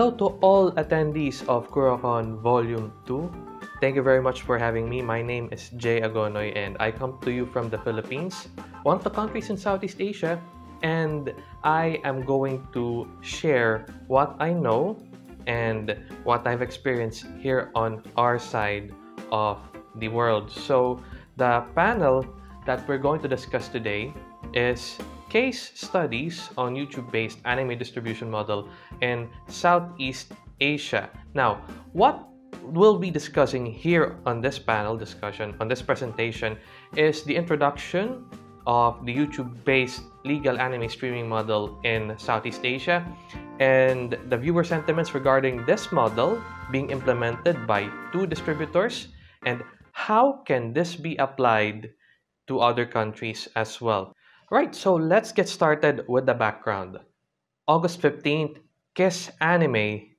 Hello to all attendees of KuroCon Volume 2. Thank you very much for having me. My name is Jay Agonoy and I come to you from the Philippines, one of the countries in Southeast Asia, and I am going to share what I know and what I've experienced here on our side of the world. So, the panel that we're going to discuss today is case studies on YouTube-based anime distribution model in Southeast Asia. Now, what we'll be discussing here on this panel discussion, on this presentation, is the introduction of the YouTube-based legal anime streaming model in Southeast Asia and the viewer sentiments regarding this model being implemented by two distributors and how can this be applied to other countries as well. Right, so let's get started with the background. August 15th, Kiss Anime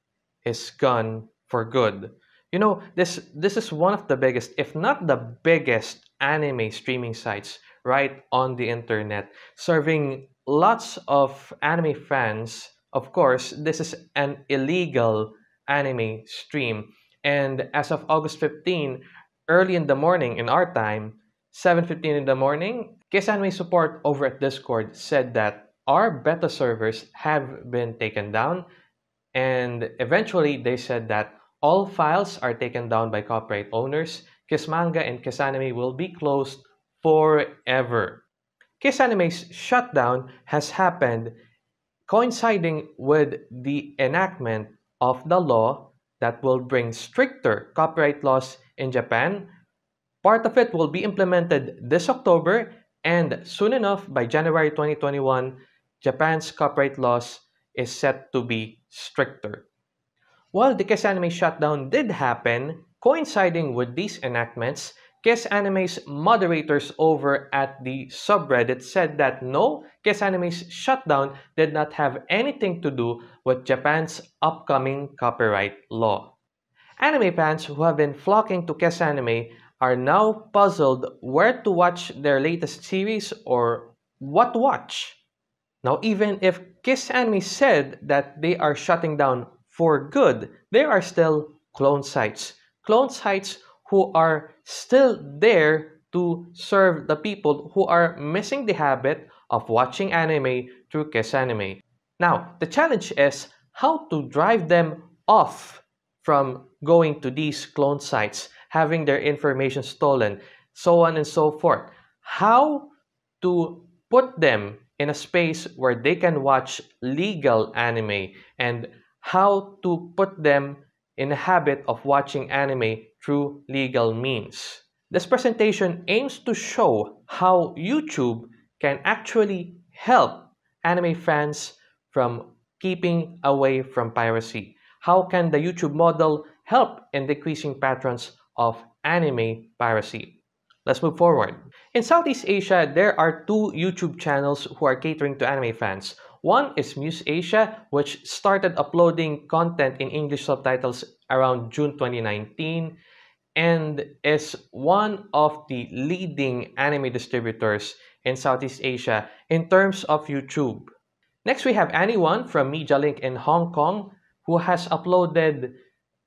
is gone for good. You know, this this is one of the biggest, if not the biggest anime streaming sites right on the internet, serving lots of anime fans. Of course, this is an illegal anime stream. And as of August 15, early in the morning in our time, 7.15 in the morning, KissAnime support over at Discord said that our beta servers have been taken down and eventually they said that all files are taken down by copyright owners. KissManga and KissAnime will be closed forever. KissAnime's shutdown has happened coinciding with the enactment of the law that will bring stricter copyright laws in Japan Part of it will be implemented this October and soon enough by January 2021, Japan's copyright laws is set to be stricter. While the Kiss Anime shutdown did happen, coinciding with these enactments, Kiss Anime's moderators over at the subreddit said that no, Kiss Anime's shutdown did not have anything to do with Japan's upcoming copyright law. Anime fans who have been flocking to Kiss Anime are now puzzled where to watch their latest series or what to watch. Now, even if Kiss Anime said that they are shutting down for good, there are still clone sites. Clone sites who are still there to serve the people who are missing the habit of watching anime through Kiss Anime. Now, the challenge is how to drive them off from going to these clone sites having their information stolen, so on and so forth. How to put them in a space where they can watch legal anime and how to put them in a habit of watching anime through legal means. This presentation aims to show how YouTube can actually help anime fans from keeping away from piracy. How can the YouTube model help in decreasing patrons of anime piracy. Let's move forward. In Southeast Asia, there are two YouTube channels who are catering to anime fans. One is Muse Asia, which started uploading content in English subtitles around June 2019 and is one of the leading anime distributors in Southeast Asia in terms of YouTube. Next, we have Ani-One from MediaLink in Hong Kong who has uploaded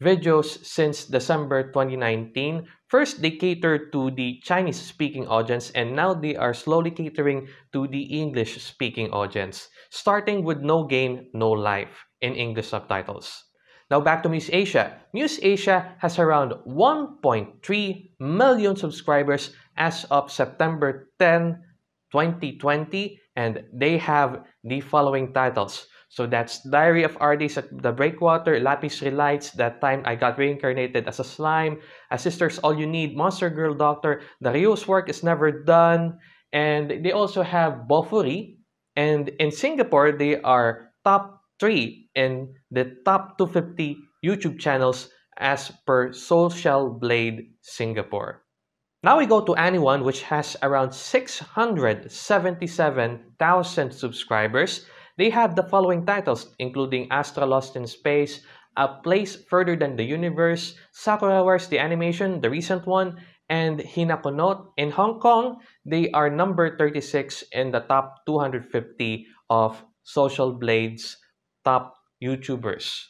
videos since December 2019. First, they catered to the Chinese speaking audience, and now they are slowly catering to the English speaking audience, starting with No Game, No Life in English subtitles. Now back to Muse Asia. Muse Asia has around 1.3 million subscribers as of September 10, 2020, and they have the following titles so that's Diary of Our Days at the Breakwater, Lapis Relights, That Time I Got Reincarnated as a Slime, A Sister's All You Need, Monster Girl Doctor, The Ryuo's Work is Never Done, and they also have Bofuri. And in Singapore, they are top 3 in the top 250 YouTube channels as per Social Blade Singapore. Now we go to Ani-One, which has around 677,000 subscribers. They have the following titles, including Astra Lost in Space, A Place Further Than the Universe, Sakura Wars the Animation, the recent one, and Hinako Note. In Hong Kong, they are number 36 in the top 250 of Social Blade's top YouTubers.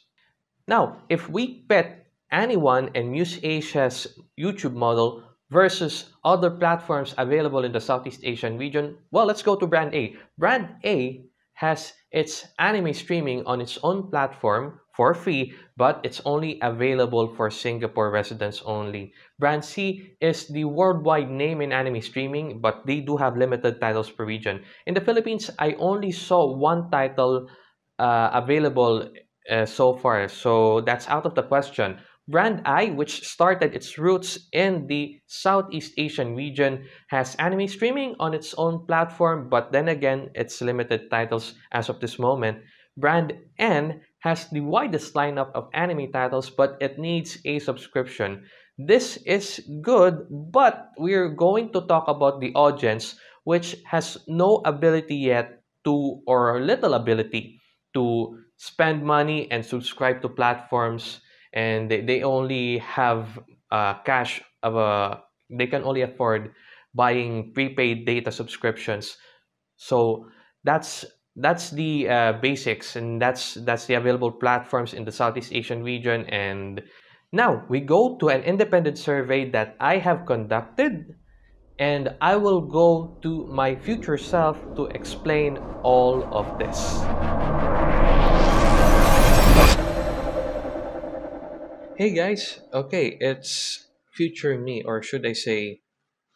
Now, if we bet Ani-One in Muse Asia's YouTube model versus other platforms available in the Southeast Asian region, well, let's go to Brand A. Brand A has its anime streaming on its own platform for free, but it's only available for Singapore residents only. Brand C is the worldwide name in anime streaming, but they do have limited titles per region. In the Philippines, I only saw one title uh, available uh, so far, so that's out of the question. Brand I, which started its roots in the Southeast Asian region, has anime streaming on its own platform, but then again, it's limited titles as of this moment. Brand N has the widest lineup of anime titles, but it needs a subscription. This is good, but we're going to talk about the audience, which has no ability yet to, or little ability to spend money and subscribe to platforms and they, they only have uh, cash of a they can only afford buying prepaid data subscriptions. So that's that's the uh, basics and that's that's the available platforms in the southeast asian region. And now we go to an independent survey that i have conducted and i will go to my future self to explain all of this Hey guys, okay, it's future me, or should I say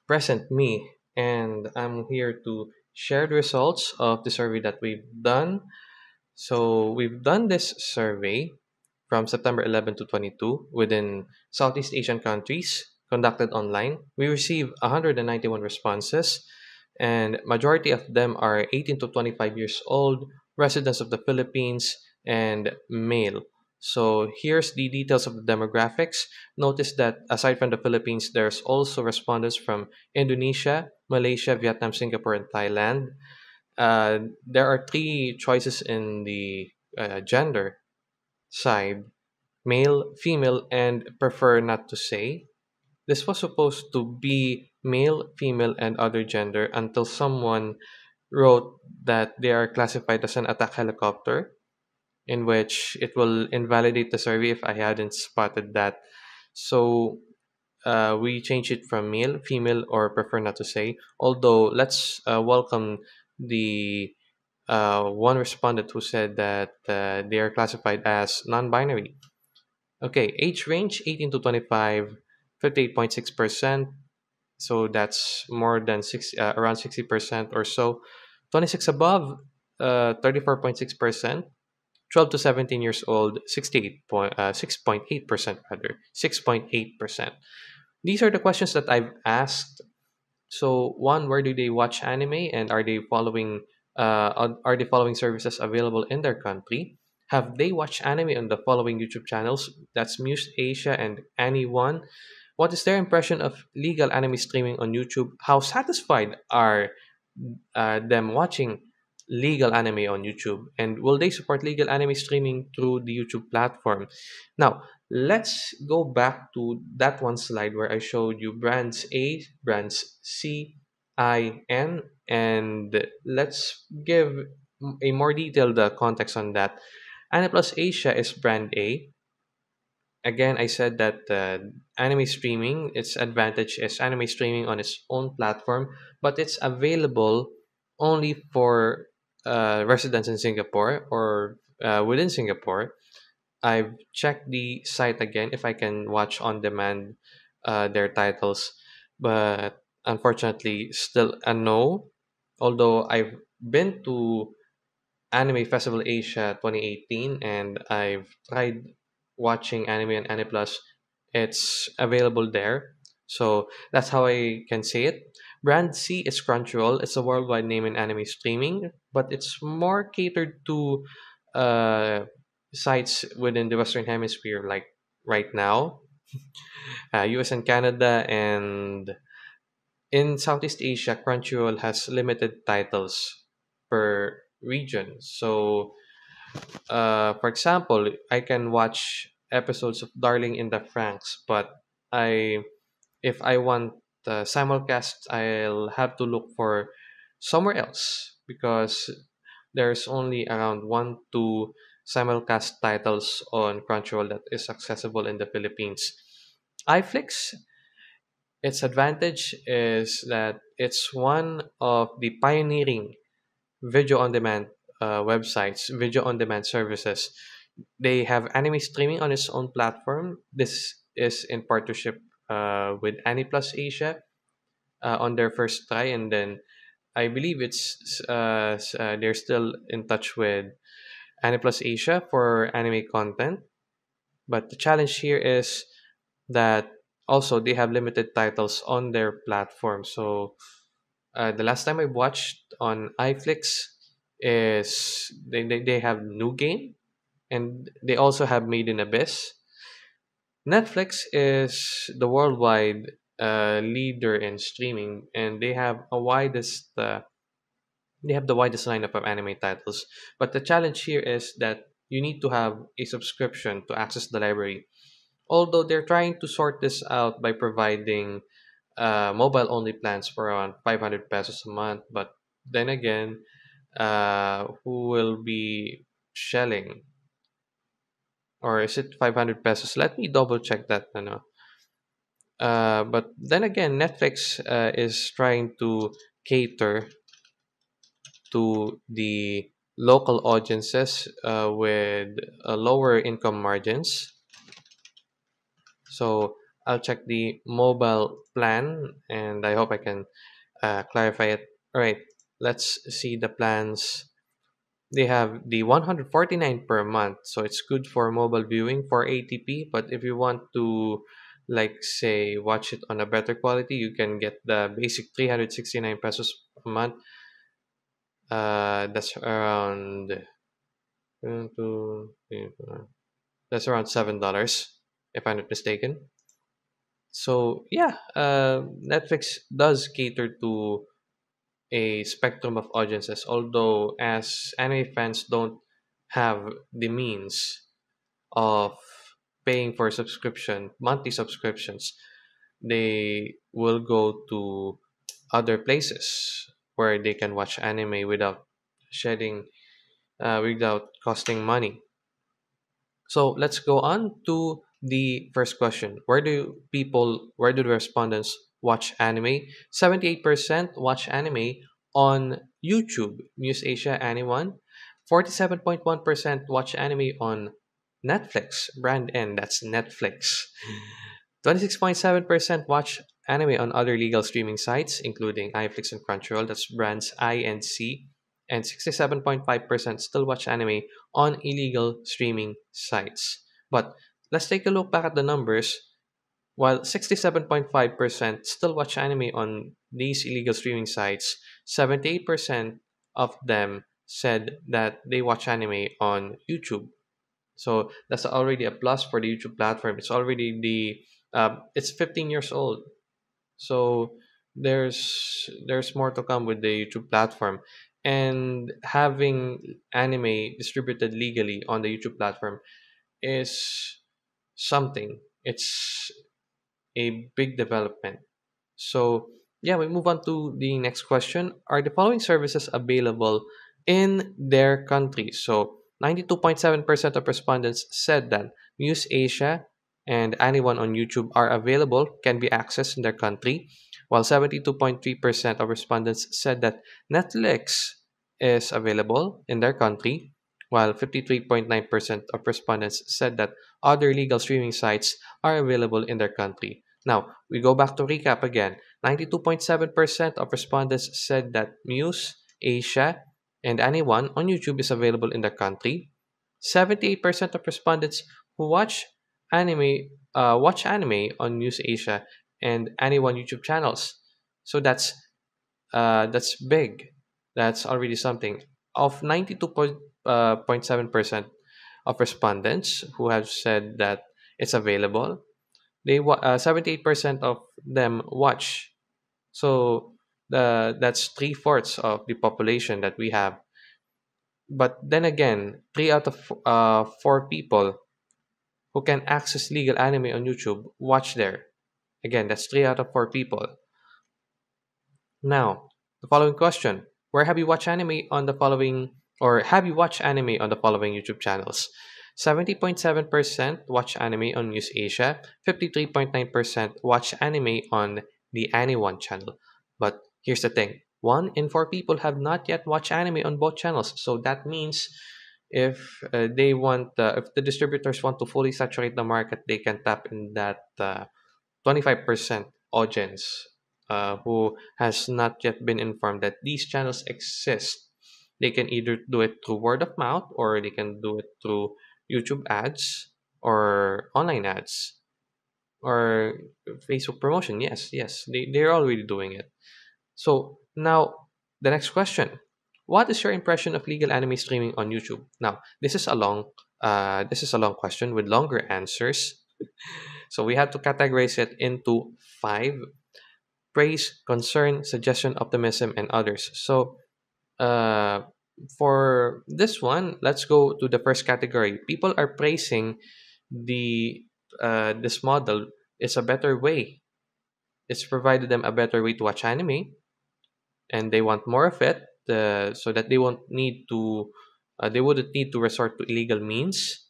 present me, and I'm here to share the results of the survey that we've done. So, we've done this survey from September 11 to 22 within Southeast Asian countries conducted online. We received 191 responses, and majority of them are 18 to 25 years old, residents of the Philippines, and male. So here's the details of the demographics. Notice that aside from the Philippines, there's also respondents from Indonesia, Malaysia, Vietnam, Singapore, and Thailand. Uh, there are three choices in the uh, gender side male, female, and prefer not to say. This was supposed to be male, female, and other gender until someone wrote that they are classified as an attack helicopter in which it will invalidate the survey if I hadn't spotted that. So uh, we change it from male, female, or prefer not to say. Although let's uh, welcome the uh, one respondent who said that uh, they are classified as non-binary. Okay, age range 18 to 25, 58.6%. So that's more than six, uh, around 60% or so. 26 above, 34.6%. Uh, 12 to 17 years old, 68 point, uh, 6.8% rather, 6.8%. These are the questions that I've asked. So one, where do they watch anime and are they following uh, are they following services available in their country? Have they watched anime on the following YouTube channels? That's Muse Asia and Ani-One. What is their impression of legal anime streaming on YouTube? How satisfied are uh, them watching legal anime on YouTube? And will they support legal anime streaming through the YouTube platform? Now, let's go back to that one slide where I showed you brands A, brands C, I, N, and let's give a more detailed uh, context on that. Plus Asia is brand A. Again, I said that uh, anime streaming, its advantage is anime streaming on its own platform, but it's available only for uh, residents in Singapore or uh, within Singapore, I've checked the site again if I can watch on demand uh, their titles, but unfortunately, still a no. Although I've been to Anime Festival Asia 2018 and I've tried watching anime on Plus, it's available there. So that's how I can say it. Brand C is Crunchyroll. It's a worldwide name in anime streaming, but it's more catered to uh, sites within the Western Hemisphere, like right now, uh, US and Canada, and in Southeast Asia, Crunchyroll has limited titles per region. So, uh, for example, I can watch episodes of Darling in the Franxx, but I, if I want the simulcast, I'll have to look for somewhere else because there's only around one to simulcast titles on Crunchyroll that is accessible in the Philippines. iFlix, its advantage is that it's one of the pioneering video on demand uh, websites, video on demand services. They have anime streaming on its own platform. This is in partnership uh, with Plus Asia uh, on their first try, and then I believe it's uh, uh, they're still in touch with Plus Asia for anime content. But the challenge here is that also they have limited titles on their platform. So uh, the last time I watched on iFlix is they, they, they have New Game and they also have Made in Abyss. Netflix is the worldwide uh, leader in streaming and they have a widest uh, they have the widest lineup of anime titles. But the challenge here is that you need to have a subscription to access the library. Although they're trying to sort this out by providing uh, mobile only plans for around 500 pesos a month, but then again, uh, who will be shelling? Or is it 500 pesos? Let me double check that. No, uh, but then again, Netflix uh, is trying to cater to the local audiences uh, with uh, lower income margins. So I'll check the mobile plan and I hope I can uh, clarify it. All right, let's see the plans. They have the 149 per month, so it's good for mobile viewing for ATP. But if you want to, like, say, watch it on a better quality, you can get the basic 369 pesos a month uh, that's around. That's around seven dollars, if I'm not mistaken. So yeah, uh, Netflix does cater to a spectrum of audiences. Although, as anime fans don't have the means of paying for subscription, monthly subscriptions, they will go to other places where they can watch anime without shedding uh, without costing money so let's go on to the first question where do people where do the respondents watch anime 78% watch anime on youtube muse asia Ani-One 47.1% watch anime on netflix brand n that's netflix 26.7% watch anime on other legal streaming sites, including iFlix and Crunchyroll, that's brands I and C, and 67.5% still watch anime on illegal streaming sites. But let's take a look back at the numbers. While 67.5% still watch anime on these illegal streaming sites, 78% of them said that they watch anime on YouTube. So that's already a plus for the YouTube platform. It's already the uh, it's 15 years old so there's there's more to come with the youtube platform and having anime distributed legally on the youtube platform is something it's a big development. So yeah we move on to the next question. Are the following services available in their country? So 92.7% of respondents said that Muse Asia and Ani-One on YouTube are available can be accessed in their country, while 72.3% of respondents said that Netflix is available in their country, while 53.9% of respondents said that other legal streaming sites are available in their country. Now, we go back to recap again. 92.7% of respondents said that Muse, Asia, and Ani-One on YouTube is available in their country. 78% of respondents who watch anime uh, watch anime on Muse Asia and Ani-One YouTube channels. So that's uh, that's big. That's already something. Of 92.7% uh, of respondents who have said that it's available, they uh, 78% of them watch. So the that's three fourths of the population that we have. But then again, three out of uh, four people who can access legal anime on YouTube watch there. Again, that's 3 out of 4 people. Now, the following question Where have you watched anime on the following or have you watched anime on the following YouTube channels? 70.7% watch anime on Muse Asia, 53.9% watch anime on the Ani-One channel. But here's the thing one in four people have not yet watched anime on both channels. So that means if uh, they want, uh, if the distributors want to fully saturate the market, they can tap in that uh, 25% audience uh, who has not yet been informed that these channels exist. They can either do it through word of mouth or they can do it through YouTube ads or online ads or Facebook promotion. Yes, yes, they, they're already doing it. So now the next question. What is your impression of legal anime streaming on YouTube? Now, this is a long uh, this is a long question with longer answers. so we have to categorize it into five praise, concern, suggestion, optimism, and others. So uh, for this one, let's go to the first category. People are praising the uh, this model is a better way. It's provided them a better way to watch anime, and they want more of it, uh, so that they won't need to, uh, they wouldn't need to resort to illegal means.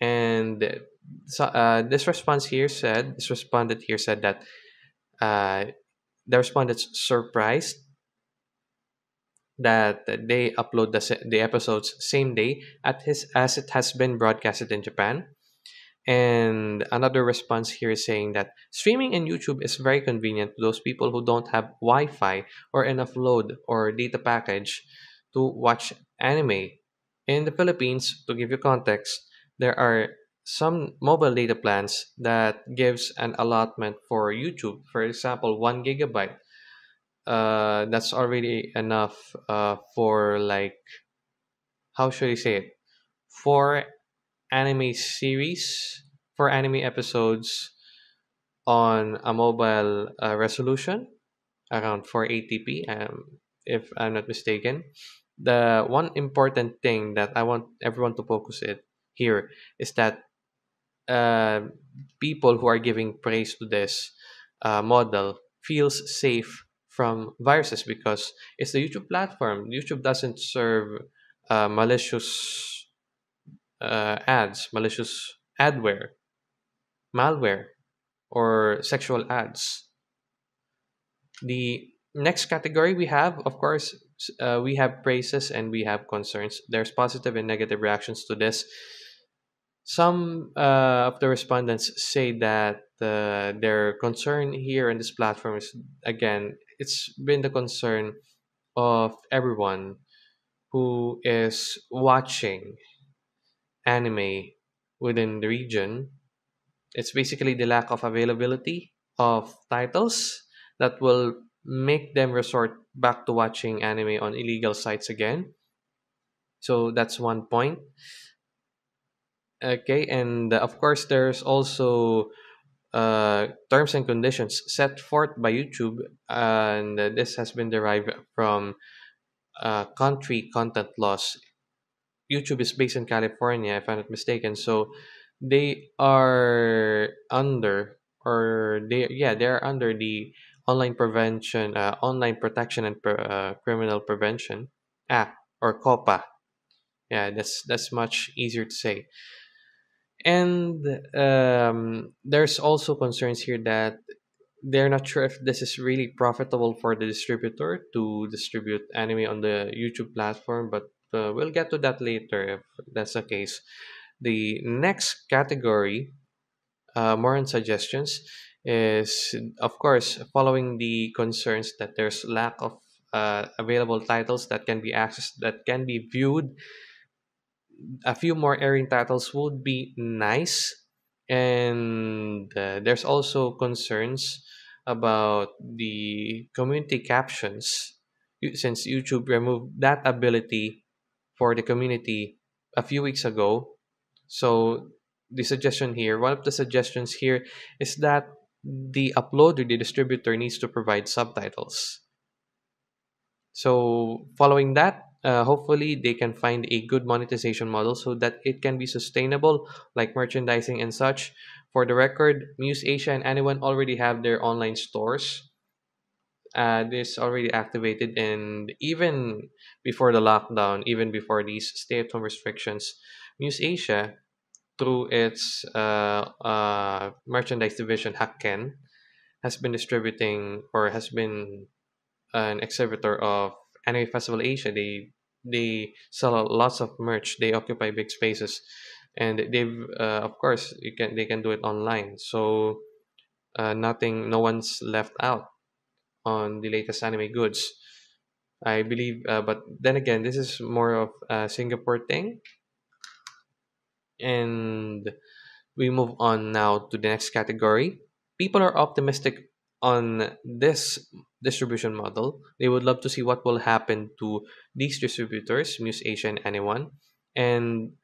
And so, uh, this response here said, this respondent here said that uh, the respondents surprised that they upload the, the episodes same day at his as it has been broadcasted in Japan. And another response here is saying that streaming in YouTube is very convenient to those people who don't have Wi-Fi or enough load or data package to watch anime. In the Philippines, to give you context, there are some mobile data plans that gives an allotment for YouTube. For example, one gigabyte uh, that's already enough uh, for like how should I say it? For anime series for anime episodes on a mobile uh, resolution around 480p um, if I'm not mistaken. The one important thing that I want everyone to focus it here is that uh, people who are giving praise to this uh, model feels safe from viruses because it's the YouTube platform. YouTube doesn't serve uh, malicious uh, ads, malicious adware, malware, or sexual ads. The next category we have, of course, uh, we have praises and we have concerns. There's positive and negative reactions to this. Some uh, of the respondents say that uh, their concern here in this platform is again it's been the concern of everyone who is watching anime within the region. It's basically the lack of availability of titles that will make them resort back to watching anime on illegal sites again. So that's one point. Okay, and uh, of course, there's also uh, terms and conditions set forth by YouTube, and this has been derived from uh, country content laws. YouTube is based in California, if I'm not mistaken, so they are under, or they yeah, they are under the Online Prevention, uh, Online Protection and uh, Criminal Prevention Act or COPPA Yeah, that's that's much easier to say and um, there's also concerns here that they're not sure if this is really profitable for the distributor to distribute anime on the YouTube platform, but uh, we'll get to that later if that's the case. The next category, uh, more on suggestions, is of course following the concerns that there's lack of uh, available titles that can be accessed, that can be viewed a few more airing titles would be nice. And uh, there's also concerns about the community captions. Since youtube removed that ability for the community a few weeks ago. So the suggestion here one of the suggestions here is that the uploader the distributor needs to provide subtitles. So following that uh, hopefully they can find a good monetization model so that it can be sustainable like merchandising and such. For the record muse asia and Ani-One already have their online stores. Uh, this already activated, and even before the lockdown, even before these stay-at-home restrictions, Muse Asia, through its uh, uh, merchandise division Hakken, has been distributing or has been an exhibitor of Anime Festival Asia. They they sell lots of merch. They occupy big spaces, and they've uh, of course you can they can do it online. So uh, nothing, no one's left out on the latest anime goods. I believe, uh, but then again, this is more of a Singapore thing. And we move on now to the next category. People are optimistic on this distribution model. They would love to see what will happen to these distributors, Muse Asia and Ani-One. And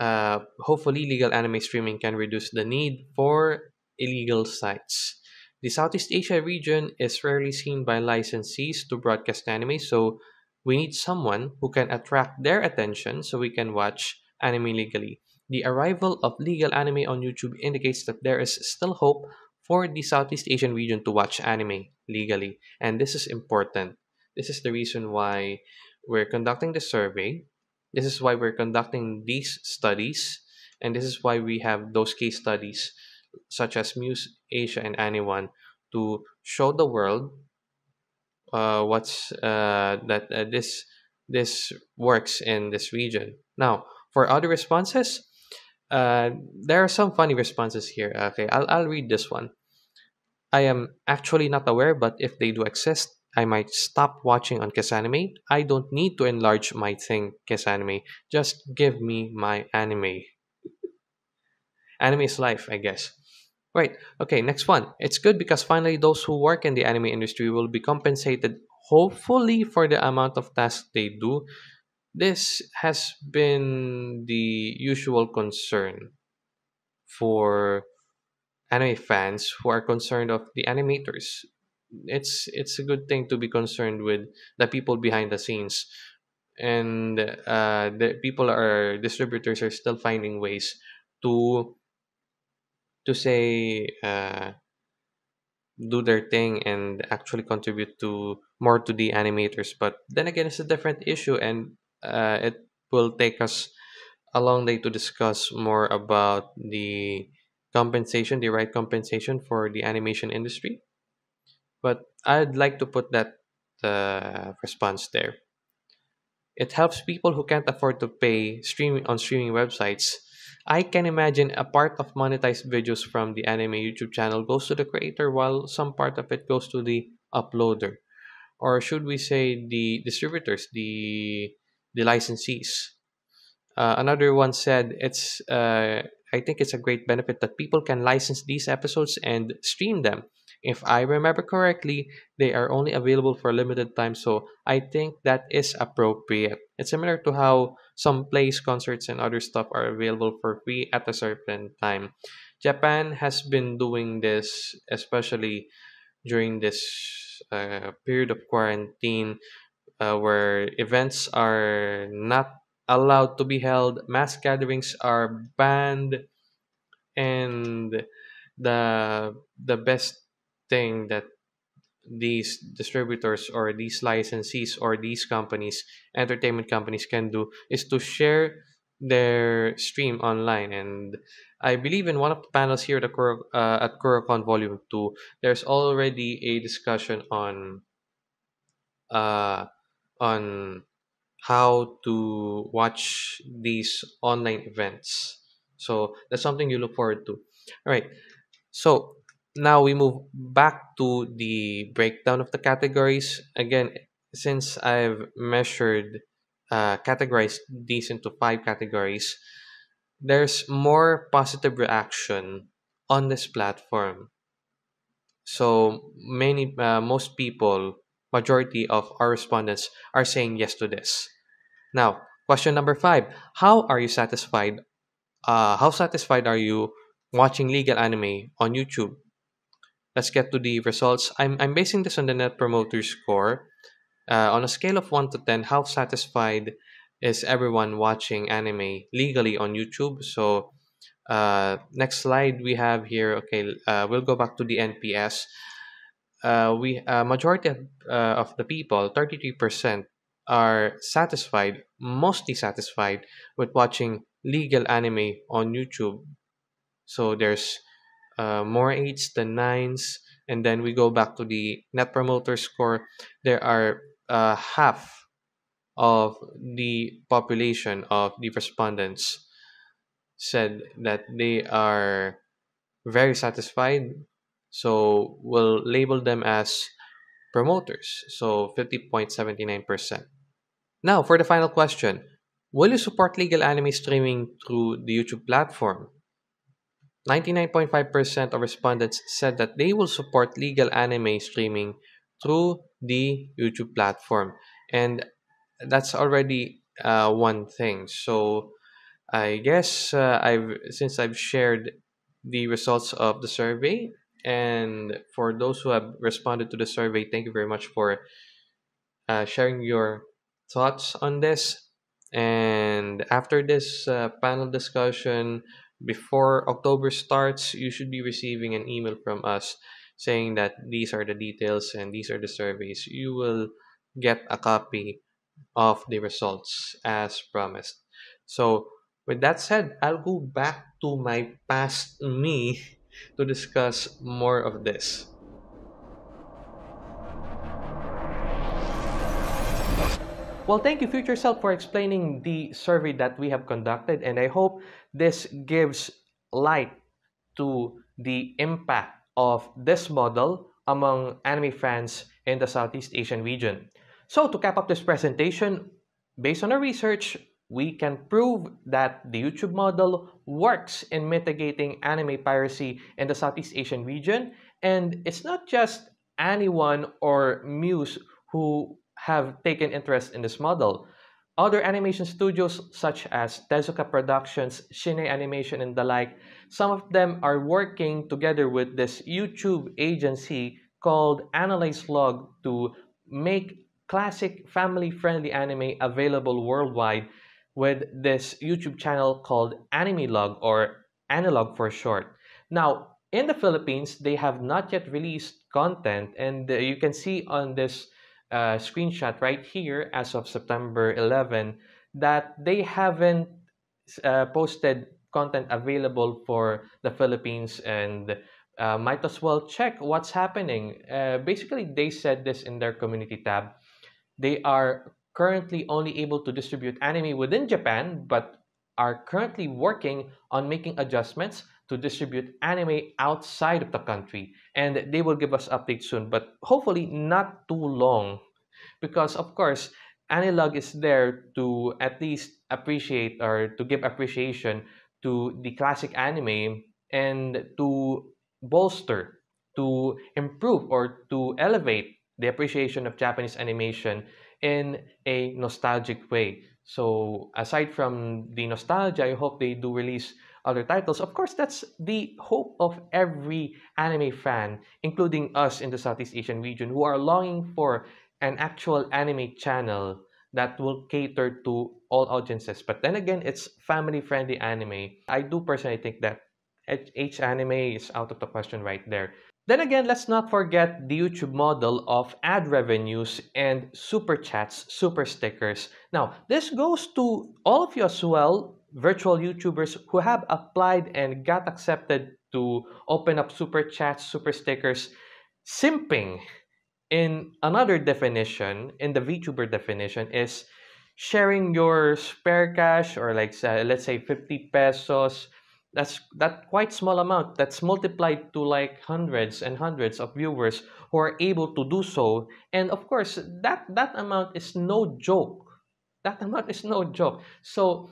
uh, hopefully, legal anime streaming can reduce the need for illegal sites. The Southeast Asia region is rarely seen by licensees to broadcast anime, so we need someone who can attract their attention so we can watch anime legally. The arrival of legal anime on YouTube indicates that there is still hope for the Southeast Asian region to watch anime legally, and this is important. This is the reason why we're conducting the survey. This is why we're conducting these studies, and this is why we have those case studies such as Muse Asia and Ani-One to show the world uh, what's uh, that uh, this this works in this region. Now, for other responses, uh, there are some funny responses here. Okay, I'll, I'll read this one. I am actually not aware, but if they do exist, I might stop watching on Anime. I don't need to enlarge my thing, Anime. Just give me my anime. anime is life, I guess. Right. Okay, next one. It's good because finally those who work in the anime industry will be compensated hopefully for the amount of tasks they do. This has been the usual concern for anime fans who are concerned of the animators. It's it's a good thing to be concerned with the people behind the scenes. And uh, the people are distributors are still finding ways to to say uh, do their thing and actually contribute to more to the animators but then again it's a different issue and uh, it will take us a long day to discuss more about the compensation the right compensation for the animation industry but i'd like to put that uh, response there it helps people who can't afford to pay streaming on streaming websites I can imagine a part of monetized videos from the anime YouTube channel goes to the creator while some part of it goes to the uploader. Or should we say the distributors, the the licensees. Uh, another one said it's uh, I think it's a great benefit that people can license these episodes and stream them if I remember correctly, they are only available for a limited time, so I think that is appropriate. It's similar to how some plays, concerts, and other stuff are available for free at a certain time. Japan has been doing this, especially during this uh, period of quarantine, uh, where events are not allowed to be held, mass gatherings are banned, and the the best thing that these distributors or these licensees or these companies entertainment companies can do is to share their stream online. And i believe in one of the panels here at, Kuro, uh, at volume 2 there's already a discussion on uh, on how to watch these online events so that's something you look forward to all right so now we move back to the breakdown of the categories. Again, since I've measured, uh, categorized these into five categories, there's more positive reaction on this platform. So many, uh, most people, majority of our respondents are saying yes to this. Now, question number five: How are you satisfied? Uh, how satisfied are you watching legal anime on YouTube? let's get to the results. I'm, I'm basing this on the Net Promoter Score. Uh, on a scale of 1 to 10, how satisfied is everyone watching anime legally on YouTube? So, uh, next slide we have here, okay, uh, we'll go back to the NPS. Uh, we a majority of, uh, of the people, 33%, are satisfied, mostly satisfied with watching legal anime on YouTube. So there's uh, more eights than nines, and then we go back to the net promoter score. There are uh, half of the population of the respondents said that they are very satisfied. So we'll label them as promoters. So 50.79%. Now, for the final question Will you support legal anime streaming through the YouTube platform? 99.5% of respondents said that they will support legal anime streaming through the YouTube platform. And that's already uh, one thing. So I guess uh, I've since I've shared the results of the survey, and for those who have responded to the survey, thank you very much for uh, sharing your thoughts on this. And after this uh, panel discussion, before October starts, you should be receiving an email from us saying that these are the details and these are the surveys. You will get a copy of the results as promised. So, with that said, I'll go back to my past me to discuss more of this. Well, thank you, Future Self, for explaining the survey that we have conducted, and I hope this gives light to the impact of this model among anime fans in the Southeast Asian region. So, to cap up this presentation, based on our research, we can prove that the YouTube model works in mitigating anime piracy in the Southeast Asian region. And it's not just Ani-One or Muse who have taken interest in this model. Other animation studios such as Tezuka Productions, Shin-Ei Animation, and the like, some of them are working together with this YouTube agency called Analyze Log to make classic family-friendly anime available worldwide with this YouTube channel called Anime Log or Analog for short. Now, in the Philippines, they have not yet released content, and uh, you can see on this uh, screenshot right here as of September 11 that they haven't uh, posted content available for the Philippines and uh, might as well check what's happening. Uh, basically, they said this in their community tab. They are currently only able to distribute anime within Japan, but are currently working on making adjustments to distribute anime outside of the country. And they will give us updates soon, but hopefully not too long. Because, of course, Analog is there to at least appreciate or to give appreciation to the classic anime and to bolster, to improve, or to elevate the appreciation of Japanese animation in a nostalgic way. So, aside from the nostalgia, I hope they do release other titles. Of course, that's the hope of every anime fan, including us in the Southeast Asian region, who are longing for an actual anime channel that will cater to all audiences. But then again, it's family friendly anime. I do personally think that H anime is out of the question right there. Then again, let's not forget the YouTube model of ad revenues and super chats, super stickers. Now, this goes to all of you as well virtual YouTubers who have applied and got accepted to open up super chats, super stickers, simping. In another definition, in the VTuber definition, is sharing your spare cash or like uh, let's say 50 pesos. That's that quite small amount that's multiplied to like hundreds and hundreds of viewers who are able to do so. And of course, that that amount is no joke. That amount is no joke. So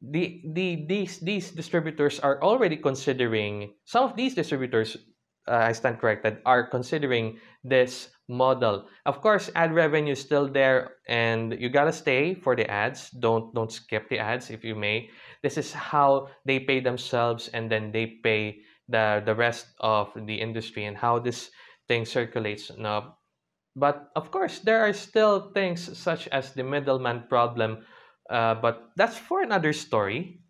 the the these these distributors are already considering some of these distributors uh, I stand corrected are considering this model of course ad revenue is still there and you gotta stay for the ads don't don't skip the ads if you may this is how they pay themselves and then they pay the the rest of the industry and how this thing circulates now but of course there are still things such as the middleman problem uh, but that's for another story.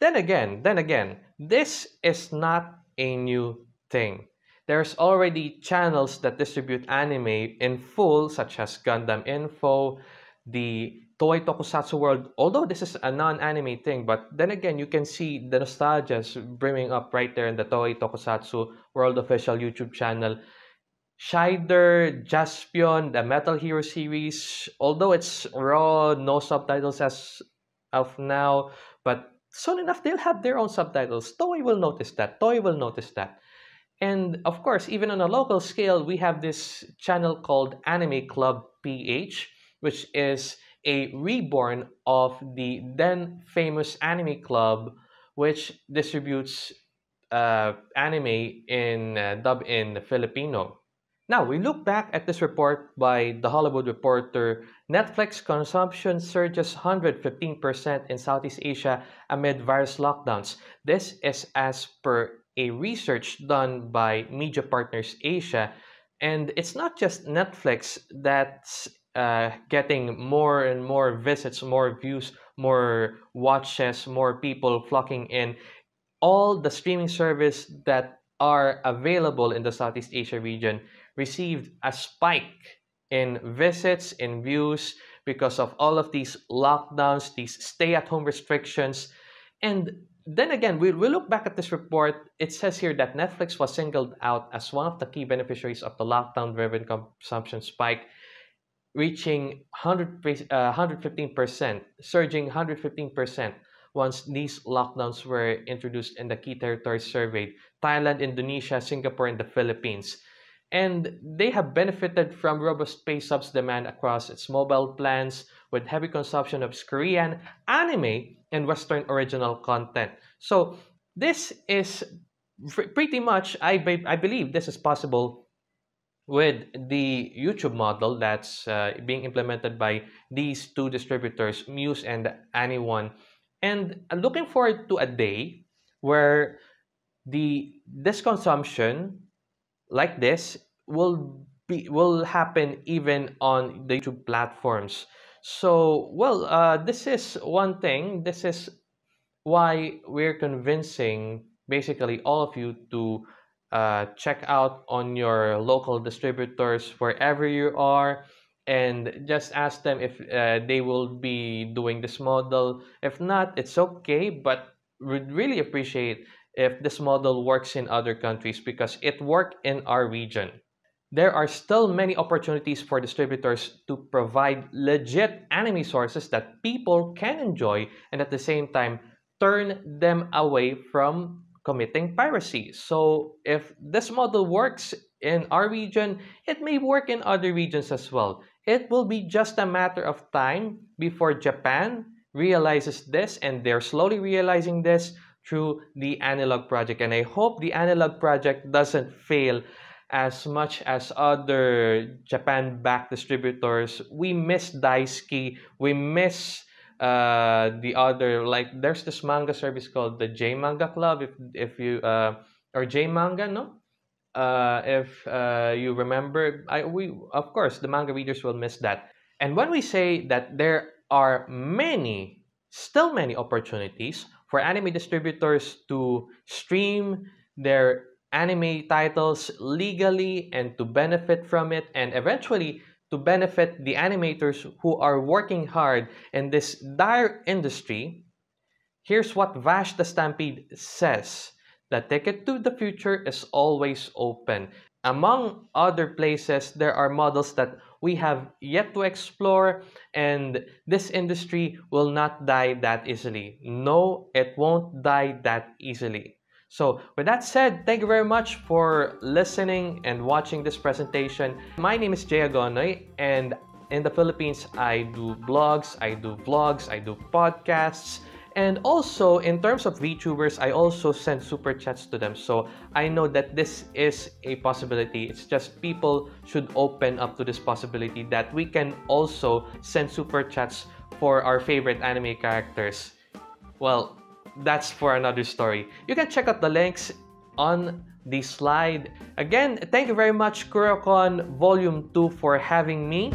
Then again, then again, this is not a new thing. There's already channels that distribute anime in full, such as Gundam Info, the Toei Tokusatsu world, although this is a non-anime thing, but then again, you can see the nostalgia brimming up right there in the Toei Tokusatsu World official YouTube channel. Shaider, Jaspion, the Metal Hero series, although it's raw, no subtitles as of now, but soon enough they'll have their own subtitles. Toei will notice that. Toei will notice that. And of course, even on a local scale, we have this channel called Anime Club PH, which is a reborn of the then famous anime club, which distributes uh, anime in uh, dub in the Filipino. Now, we look back at this report by The Hollywood Reporter. Netflix consumption surges 115% in Southeast Asia amid virus lockdowns. This is as per a research done by Media Partners Asia. And it's not just Netflix that's uh, getting more and more visits, more views, more watches, more people flocking in. All the streaming service that are available in the Southeast Asia region received a spike in visits, in views, because of all of these lockdowns, these stay at home restrictions. And then again, we, we look back at this report. It says here that Netflix was singled out as one of the key beneficiaries of the lockdown driven consumption spike reaching 100, uh, 115%, surging 115% once these lockdowns were introduced in the key territories surveyed Thailand, Indonesia, Singapore, and the Philippines. And they have benefited from robust pay subs demand across its mobile plans with heavy consumption of Korean, anime, and Western original content. So, this is pretty much, I, be, I believe, this is possible with the YouTube model that's uh, being implemented by these two distributors, Muse and Ani-One. And I'm looking forward to a day where the this consumption like this will be will happen even on the YouTube platforms. So, well, uh, this is one thing. This is why we're convincing basically all of you to uh, check out on your local distributors wherever you are and just ask them if uh, they will be doing this model. If not, it's okay, but we'd really appreciate if this model works in other countries because it worked in our region. There are still many opportunities for distributors to provide legit anime sources that people can enjoy and at the same time turn them away from committing piracy. So if this model works in our region, it may work in other regions as well. It will be just a matter of time before Japan realizes this and they're slowly realizing this through the analog project and i hope the analog project doesn't fail as much as other japan backed distributors we miss daisuki we miss uh, the other like there's this manga service called the J Manga Club if if you uh, or J Manga no? Uh, if uh, you remember I we of course the manga readers will miss that. And when we say that there are many still many opportunities for anime distributors to stream their anime titles legally and to benefit from it and eventually to benefit the animators who are working hard in this dire industry, here's what Vash the Stampede says. The ticket to the future is always open. Among other places, there are models that we have yet to explore, and this industry will not die that easily. No, it won't die that easily. So with that said, thank you very much for listening and watching this presentation. My name is Jay Agonoy and in the Philippines, I do blogs, I do vlogs, I do podcasts, and also in terms of VTubers, I also send super chats to them. So I know that this is a possibility. It's just people should open up to this possibility that we can also send super chats for our favorite anime characters. Well, that's for another story. You can check out the links on the slide. Again, thank you very much, KuroCon Volume 2 for having me.